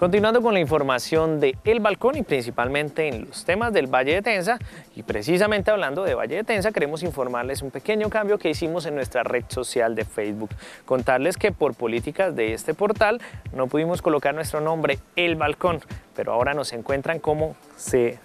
Continuando con la información de El Balcón y principalmente en los temas del Valle de Tensa, y precisamente hablando de Valle de Tensa, queremos informarles un pequeño cambio que hicimos en nuestra red social de Facebook. Contarles que por políticas de este portal no pudimos colocar nuestro nombre El Balcón, pero ahora nos encuentran como se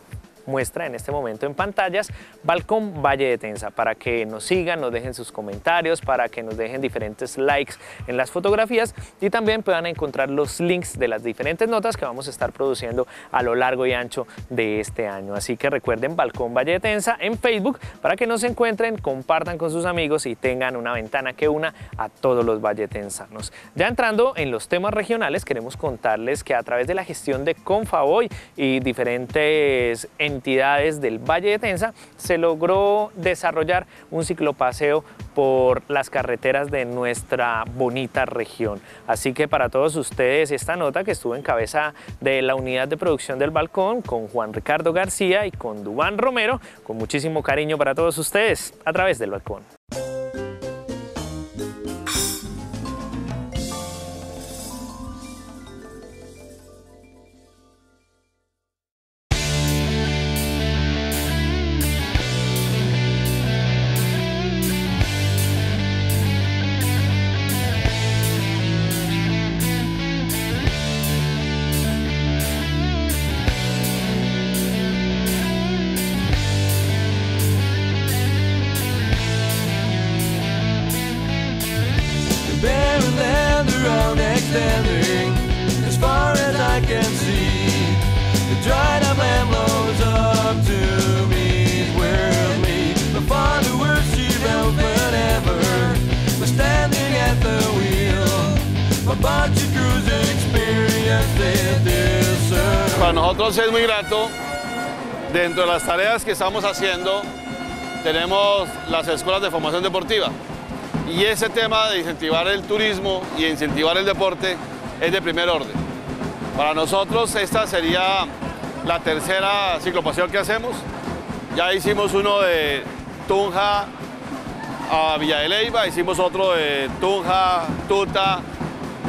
muestra en este momento en pantallas Balcón Valle de Tensa para que nos sigan, nos dejen sus comentarios, para que nos dejen diferentes likes en las fotografías y también puedan encontrar los links de las diferentes notas que vamos a estar produciendo a lo largo y ancho de este año. Así que recuerden Balcón Valle de Tensa en Facebook para que nos encuentren, compartan con sus amigos y tengan una ventana que una a todos los valletensanos. Ya entrando en los temas regionales, queremos contarles que a través de la gestión de Confavoy y diferentes entidades del Valle de Tensa, se logró desarrollar un ciclopaseo por las carreteras de nuestra bonita región. Así que para todos ustedes esta nota que estuvo en cabeza de la unidad de producción del balcón con Juan Ricardo García y con Dubán Romero, con muchísimo cariño para todos ustedes a través del balcón. Nosotros es muy grato, dentro de las tareas que estamos haciendo, tenemos las escuelas de formación deportiva. Y ese tema de incentivar el turismo y incentivar el deporte es de primer orden. Para nosotros esta sería la tercera ciclopaseo que hacemos. Ya hicimos uno de Tunja a Villa de Leyva, hicimos otro de Tunja, Tuta,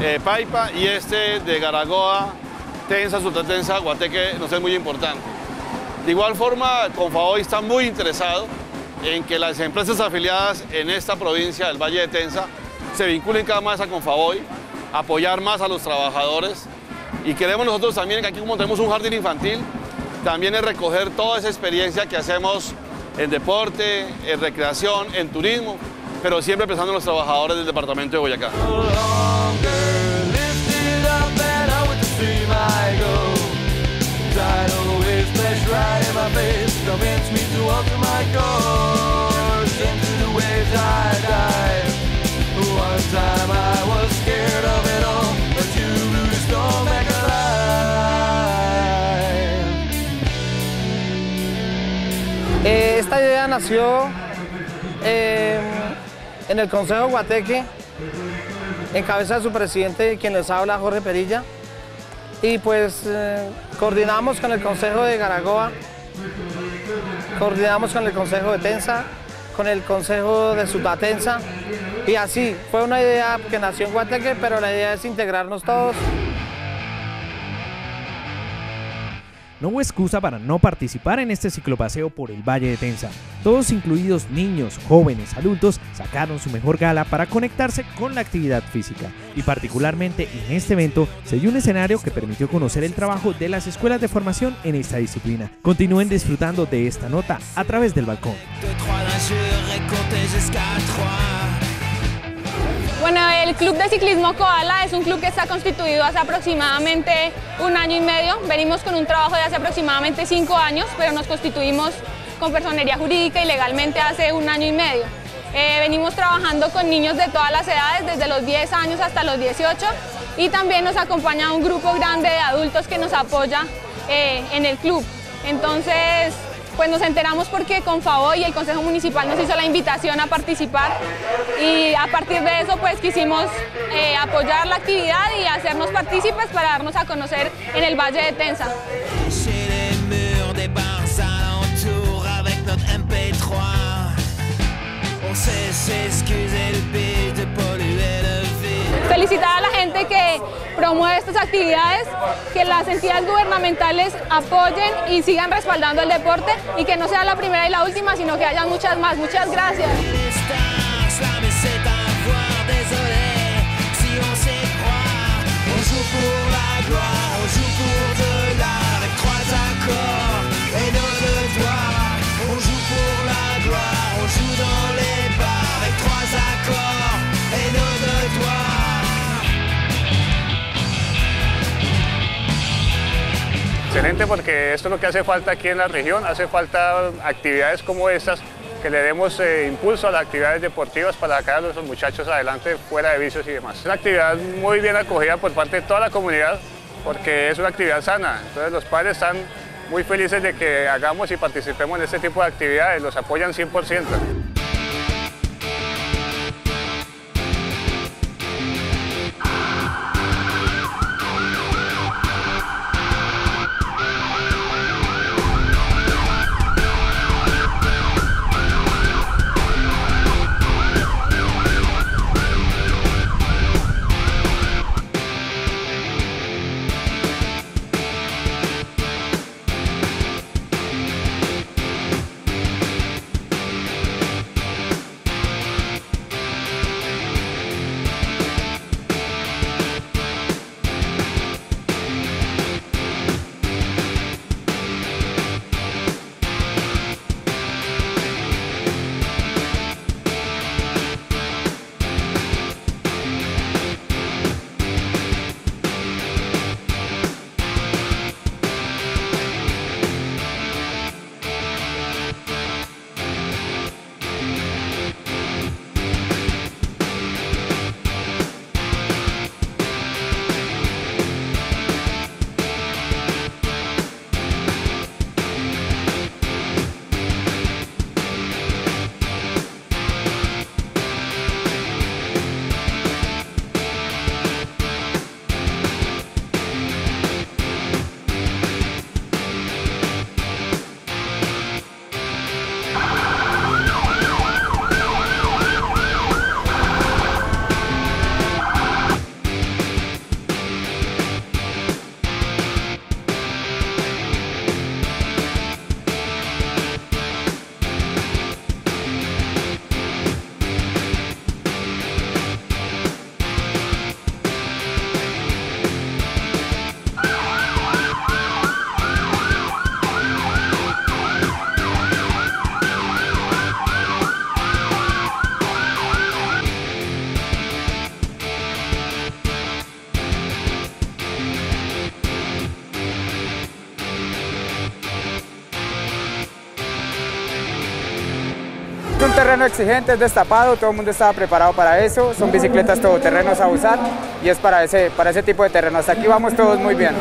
eh, Paipa y este de Garagoa, Tensa, Tensa, Guateque, nos es muy importante. De igual forma, Confahoy está muy interesado en que las empresas afiliadas en esta provincia del Valle de Tensa se vinculen cada más a Confahoy, apoyar más a los trabajadores y queremos nosotros también que aquí como tenemos un jardín infantil, también es recoger toda esa experiencia que hacemos en deporte, en recreación, en turismo, pero siempre pensando en los trabajadores del departamento de Boyacá. Eh, esta idea nació eh, en el Consejo Guateque, en cabeza de su presidente, quien les habla, Jorge Perilla, y pues eh, coordinamos con el Consejo de Garagoa, coordinamos con el Consejo de Tensa, con el Consejo de Sudatensa, y así, fue una idea que nació en Guateque, pero la idea es integrarnos todos. No hubo excusa para no participar en este ciclopaseo por el Valle de Tensa. Todos, incluidos niños, jóvenes, adultos, sacaron su mejor gala para conectarse con la actividad física. Y particularmente en este evento se dio un escenario que permitió conocer el trabajo de las escuelas de formación en esta disciplina. Continúen disfrutando de esta nota a través del balcón. Bueno, el Club de Ciclismo Koala es un club que está constituido hace aproximadamente un año y medio. Venimos con un trabajo de hace aproximadamente cinco años, pero nos constituimos con personería jurídica y legalmente hace un año y medio. Eh, venimos trabajando con niños de todas las edades, desde los 10 años hasta los 18 y también nos acompaña un grupo grande de adultos que nos apoya eh, en el club. Entonces, pues nos enteramos porque Confavo y el Consejo Municipal nos hizo la invitación a participar y a partir de eso pues quisimos eh, apoyar la actividad y hacernos partícipes para darnos a conocer en el Valle de Tensa. Felicitar a la gente que promueve estas actividades, que las entidades gubernamentales apoyen y sigan respaldando el deporte y que no sea la primera y la última, sino que haya muchas más. Muchas gracias. Porque esto es lo que hace falta aquí en la región, hace falta actividades como estas que le demos eh, impulso a las actividades deportivas para sacar a nuestros muchachos adelante fuera de vicios y demás. Es una actividad muy bien acogida por parte de toda la comunidad porque es una actividad sana, entonces los padres están muy felices de que hagamos y participemos en este tipo de actividades, los apoyan 100%. Terreno exigente, es destapado, todo el mundo estaba preparado para eso, son bicicletas todoterrenos a usar y es para ese, para ese tipo de terreno. Hasta aquí vamos todos muy bien.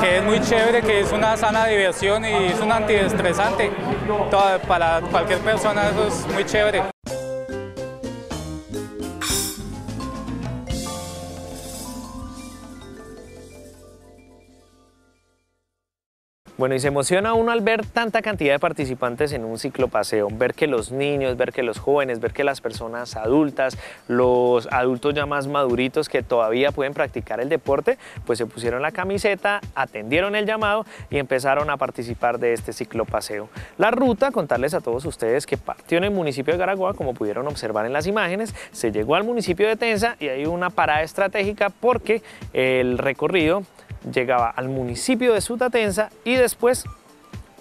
Que es muy chévere, que es una sana diversión y es un antiestresante. Para cualquier persona eso es muy chévere. Bueno, y se emociona uno al ver tanta cantidad de participantes en un ciclopaseo, ver que los niños, ver que los jóvenes, ver que las personas adultas, los adultos ya más maduritos que todavía pueden practicar el deporte, pues se pusieron la camiseta, atendieron el llamado y empezaron a participar de este ciclopaseo. La ruta, contarles a todos ustedes que partió en el municipio de Garagoa, como pudieron observar en las imágenes, se llegó al municipio de Tensa y hay una parada estratégica porque el recorrido llegaba al municipio de Sutatensa y después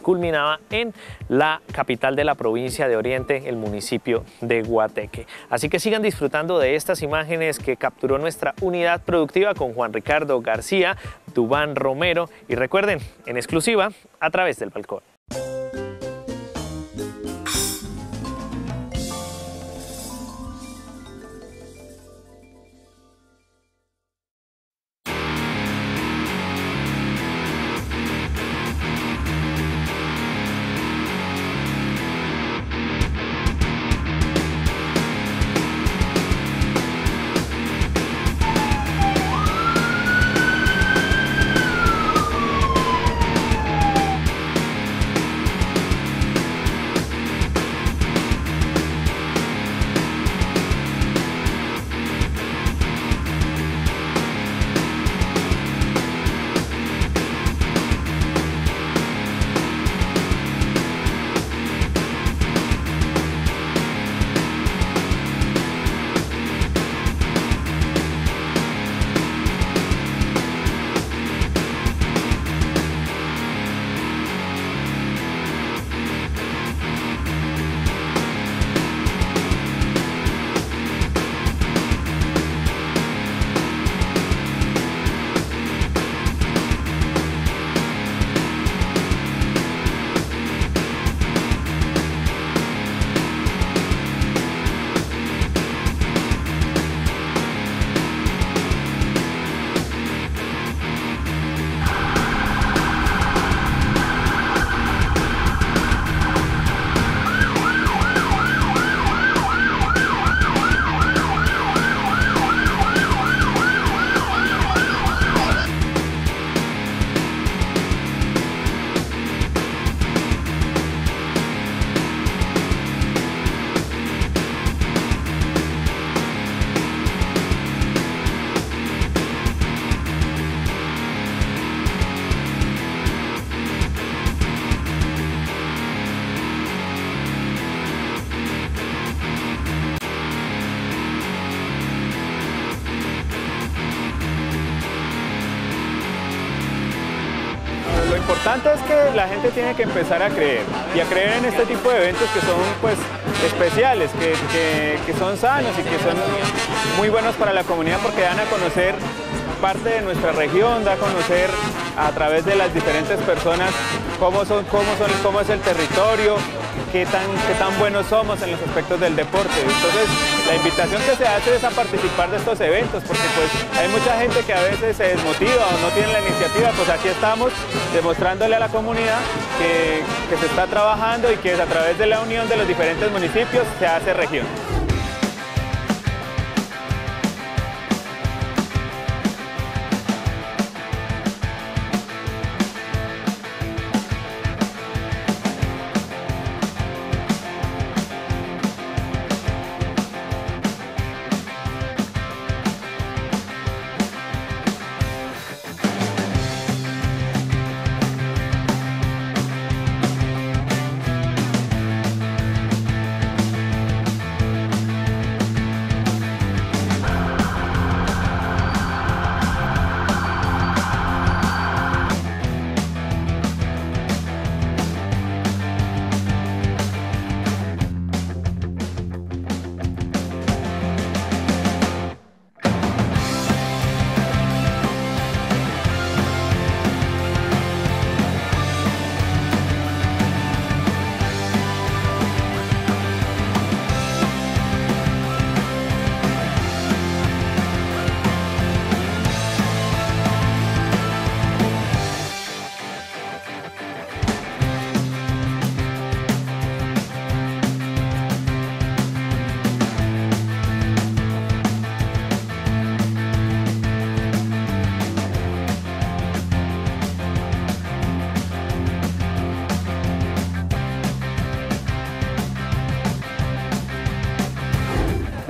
culminaba en la capital de la provincia de Oriente, el municipio de Guateque. Así que sigan disfrutando de estas imágenes que capturó nuestra unidad productiva con Juan Ricardo García, Dubán Romero y recuerden, en exclusiva, a través del balcón. Importante es que la gente tiene que empezar a creer y a creer en este tipo de eventos que son pues especiales, que, que- son sanos y que son muy buenos para la comunidad porque dan a conocer parte de nuestra región, da a conocer a través de las diferentes personas cómo, son, cómo, son, cómo es el territorio, qué tan, buenos somos en los aspectos del deporte. Entonces, la invitación que se hace es a participar de estos eventos, porque pues hay mucha gente que a veces se desmotiva o no tiene la iniciativa, pues aquí estamos demostrándole a la comunidad que, que se está trabajando y que a través de la unión de los diferentes municipios se hace región.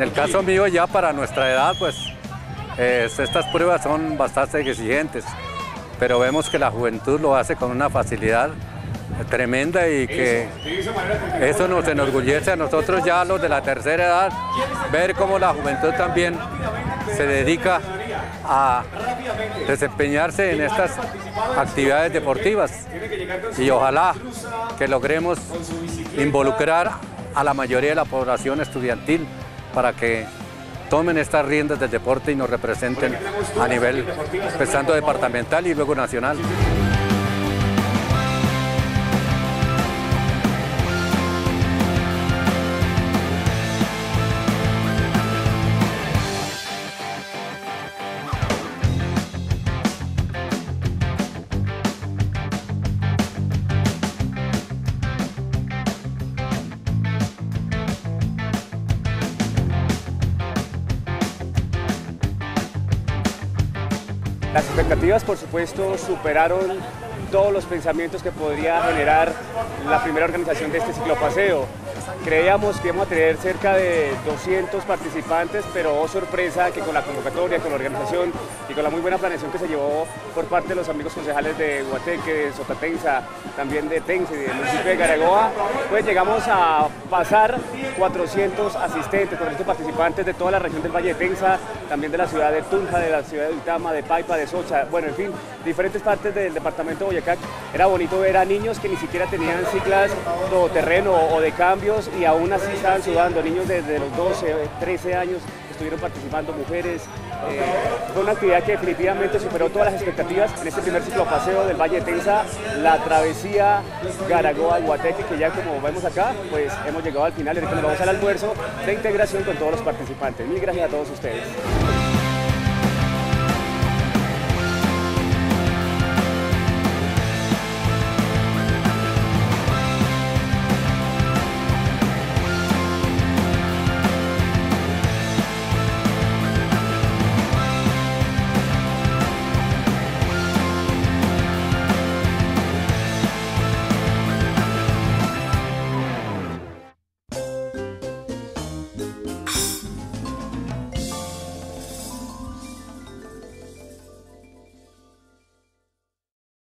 En el caso mío ya para nuestra edad, pues estas pruebas son bastante exigentes, pero vemos que la juventud lo hace con una facilidad tremenda y que eso nos enorgullece a nosotros ya los de la tercera edad, ver cómo la juventud también se dedica a desempeñarse en estas actividades deportivas. Y ojalá que logremos involucrar a la mayoría de la población estudiantil para que tomen estas riendas del deporte y nos representen a nivel, empezando departamental y luego nacional. Las expectativas, por supuesto, superaron todos los pensamientos que podría generar la primera organización de este ciclopaseo. Creíamos que íbamos a tener cerca de 200 participantes, pero oh sorpresa que con la convocatoria, con la organización y con la muy buena planeación que se llevó por parte de los amigos concejales de Guateque, de Sotatensa, también de Tense del municipio de Garagoa, pues llegamos a pasar 400 asistentes, 400 participantes de toda la región del Valle de Tensa, también de la ciudad de Tunja, de la ciudad de Uitama, de Paipa, de Socha, bueno, en fin, diferentes partes del departamento de Boyacá. Era bonito ver a niños que ni siquiera tenían ciclas todoterreno o de cambios y aún así estaban sudando, niños desde los 12, 13 años estuvieron participando, mujeres. Eh, fue una actividad que definitivamente superó todas las expectativas en este primer ciclopaseo del Valle de Tensa, la travesía Garagoa-Guateque, que ya como vemos acá, pues hemos llegado al final y ahorita nos vamos al almuerzo de integración con todos los participantes. Mil gracias a todos ustedes.